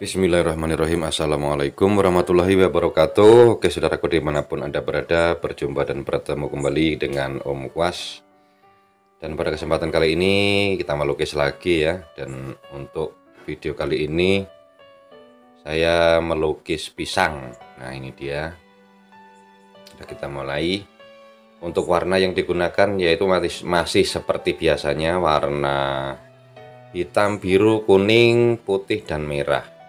Bismillahirrahmanirrahim. Assalamualaikum warahmatullahi wabarakatuh. Oke saudaraku di mana pun anda berada Berjumpa dan bertemu kembali dengan Om Kuas Dan pada kesempatan kali ini kita melukis lagi ya. Dan untuk video kali ini Saya melukis pisang. Nah ini dia. Sudah kita mulai. Untuk warna yang digunakan yaitu masih, masih seperti biasanya Warna hitam, biru, kuning, putih, dan merah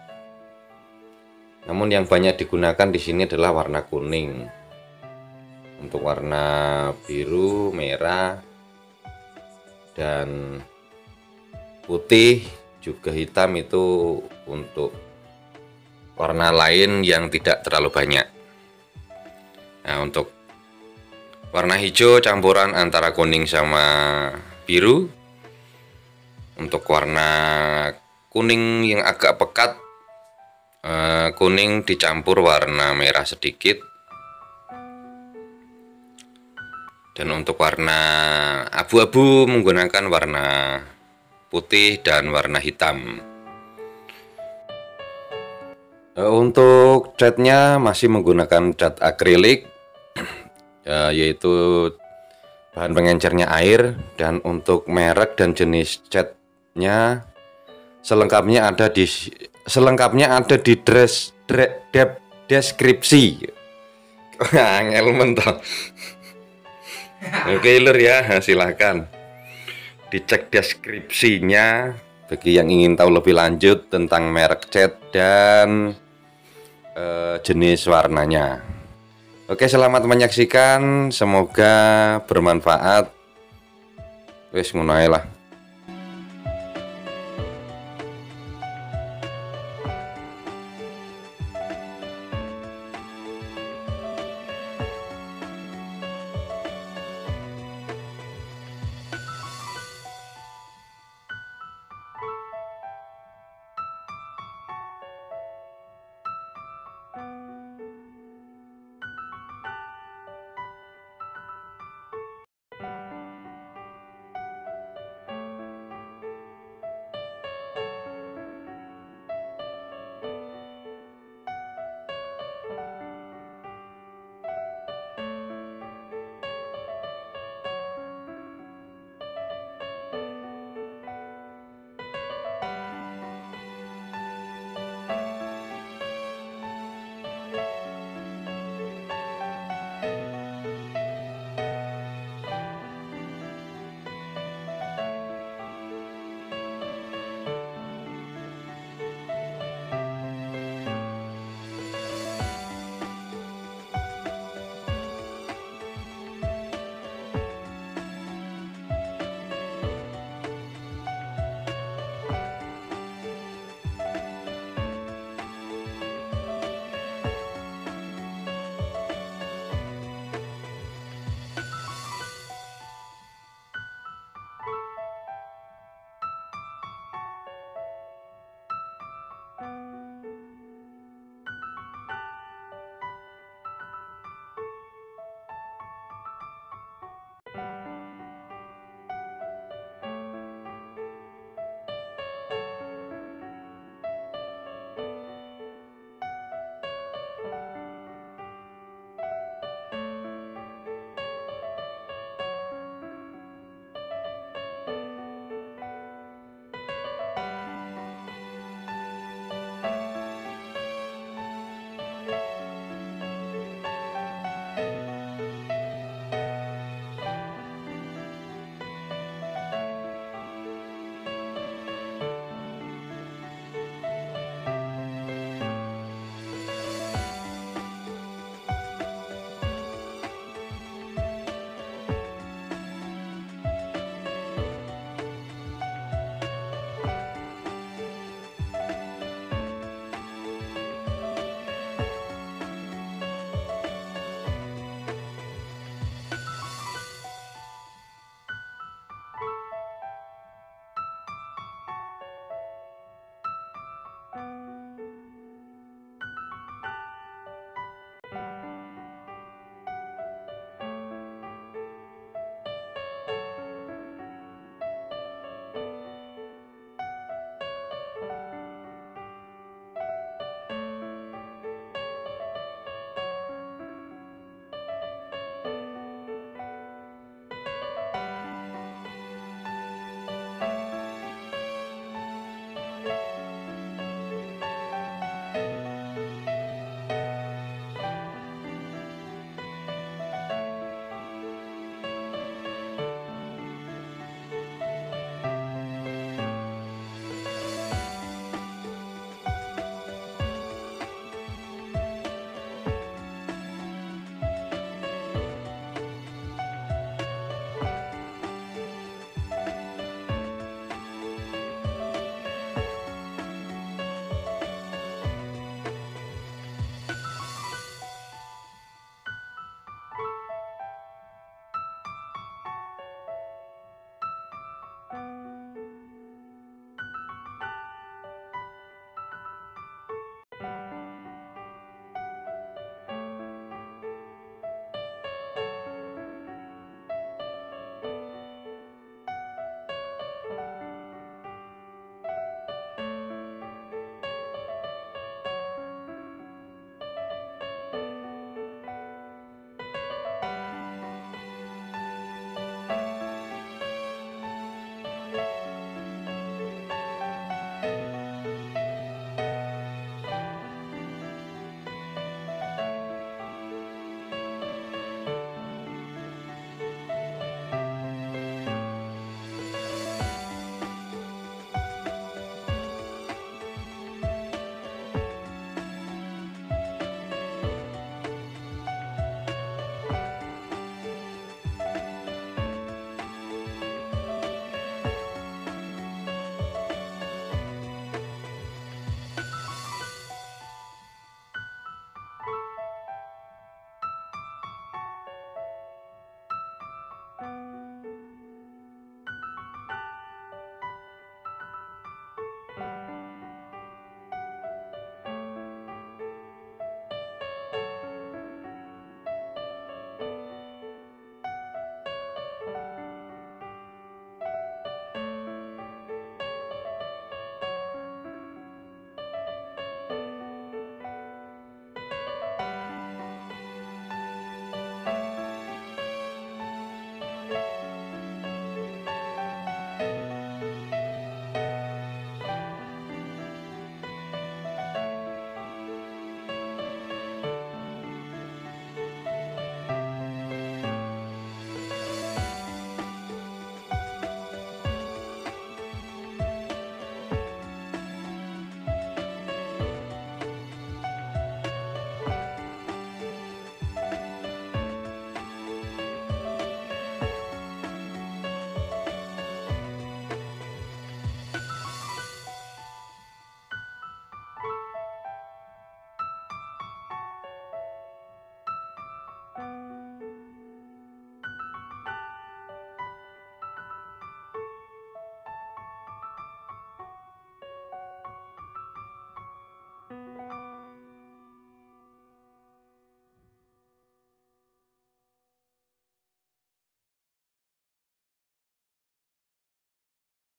namun yang banyak digunakan di sini adalah warna kuning. Untuk warna biru, merah, dan putih juga hitam itu untuk warna lain yang tidak terlalu banyak. Nah, untuk warna hijau campuran antara kuning sama biru. Untuk warna kuning yang agak pekat uh, kuning dicampur warna merah sedikit. Dan untuk warna abu-abu menggunakan warna putih dan warna hitam. Uh, untuk catnya masih menggunakan cat akrilik uh, yaitu bahan pengencernya air. Dan untuk merek dan jenis catnya selengkapnya ada di selengkapnya ada di dress dre, de, deskripsi. Angel mentok. Oke lur ya silahkan. Dicek deskripsinya bagi yang ingin tahu lebih lanjut tentang merek cat dan uh, jenis warnanya. Oke selamat menyaksikan. Semoga bermanfaat. Wes ngono lah